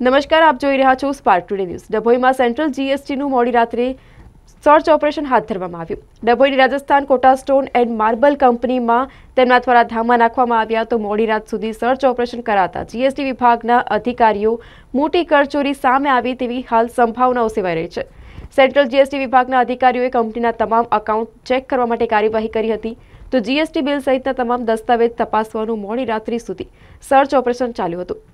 નમસ્કાર, આપ જોઈ રહ્યા છો સ્પાર્ક ટુડે ન્યૂઝ ડભોઈમાં સેન્ટ્રલ જીએસટીનું મોડી રાત્રે સર્ચ ઓપરેશન હાથ ધરવામાં આવ્યું. ડભોઈની Rajasthan Kota stone and marble કંપનીમાં તેમના દ્વારા ધામા નાખવામાં આવ્યા તો મોડી રાત સુધી સર્ચ ઓપરેશન કરાતા જીએસટી વિભાગના અધિકારીઓ મોટી કરચોરી સામે આવી તેવી હાલ સંભાવનાઓ સેવાઈ રહી છે. સેન્ટ્રલ જીએસટી વિભાગના અધિકારીઓએ કંપનીના તમામ એકાઉન્ટ ચેક કરવા માટે કાર્યવાહી કરી હતી. તો જીએસટી બિલ સહિતના તમામ દસ્તાવેજ તપાસવાનું મોડી રાત્રિ સુધી સર્ચ ઓપરેશન ચાલ્યું હતું.